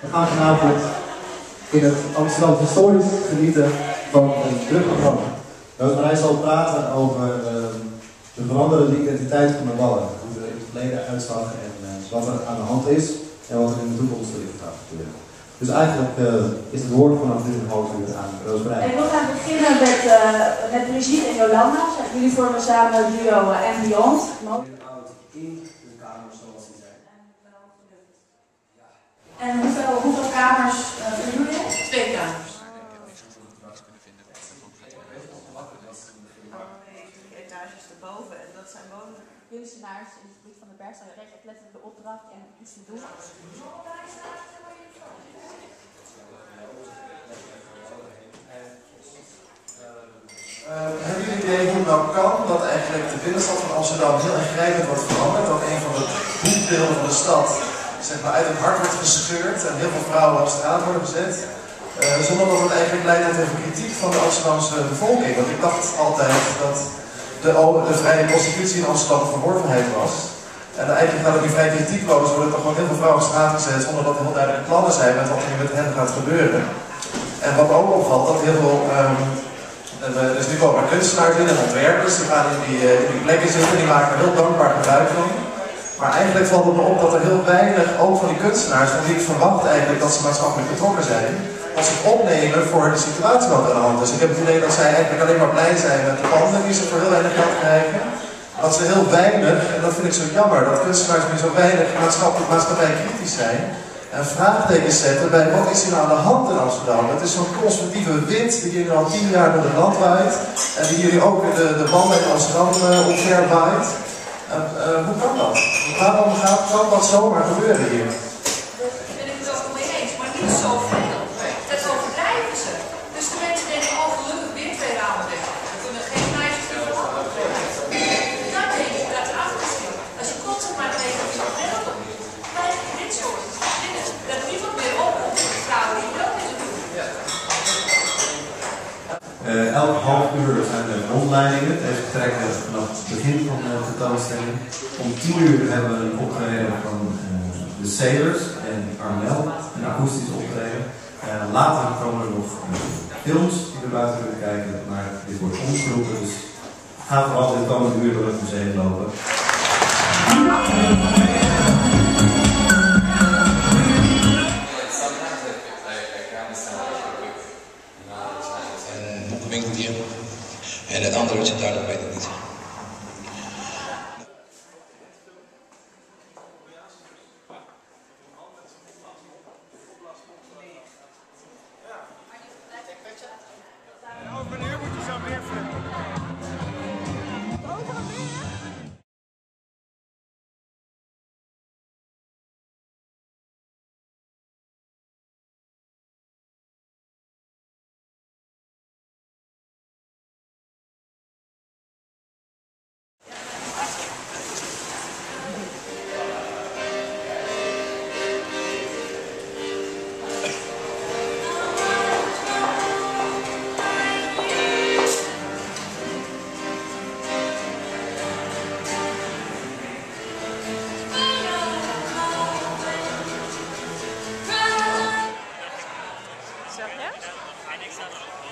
We gaan vanavond in het Amsterdamse Historisch genieten van een druk programma. Roosmarij zal praten over ehm, de veranderende identiteit van de wallen. Hoe ze in het verleden uitzag en eh, wat er aan de hand is en wat er in de toekomst gaat gebeuren. Dus eigenlijk eh, is het woord vanaf nu een half uur aan Roosmarij. Ik wil gaan beginnen met, eh, met Brigitte en Jolanda. Jullie vormen samen duo En Beyond. Dat zijn. Kunstenaars in het gebied van de berg zijn recht letterlijk de opdracht en iets te doen. Uh, hebben jullie idee hoe nou kan dat eigenlijk de binnenstad van Amsterdam heel ingrijpend wordt veranderd? Dat een van de boekbeelden van de stad zeg maar, uit het hart wordt gescheurd en heel veel vrouwen op straat worden gezet. Uh, zonder dat het eigenlijk leidt tot kritiek van de Amsterdamse bevolking. Want ik dacht altijd dat de, de vrije prostitutie in Amsterdam verworvenheid was. En eigenlijk gaat het nu vrij kritiekloos worden toch gewoon heel veel vrouwen op straat gezet zonder dat er heel duidelijke plannen zijn met wat er met hen gaat gebeuren. En wat ook opvalt, dat heel veel dus nu komen er kunstenaars in en ontwerpers, die gaan in die, uh, in die plekken zitten, die maken er heel dankbaar gebruik van. Maar eigenlijk valt het me op dat er heel weinig, ook van die kunstenaars, van wie ik verwacht eigenlijk dat ze maatschappelijk betrokken zijn, als ze opnemen voor de situatie wat aan de hand. Ik heb het idee dat zij eigenlijk alleen maar blij zijn met de panden die ze voor heel weinig geld krijgen. Dat ze heel weinig, en dat vind ik zo jammer, dat kunstenaars nu zo weinig maatschappelijk maatschappij kritisch zijn. En vraagtekens zetten bij wat is hier aan de hand in Amsterdam. Het is zo'n conservatieve wind die hier al tien jaar door het land waait. En die hier ook de, de banden in Amsterdam uh, omver waait. Uh, hoe kan dat? Waarom gaat, kan dat zomaar gebeuren hier? Elk half uur zijn er rondleidingen. Deze vertrekken vanaf het begin van de tentoonstelling. Om 10 uur hebben we een optreden van uh, de Sailors en Armel, een akoestisch optreden. Uh, later komen er nog films die we buiten kunnen kijken, maar dit wordt omgeroepen. Dus ga vooral de komende uur door het museum lopen. me këtë jemë, e të ndërë që dalë në vajtë në të Thanks,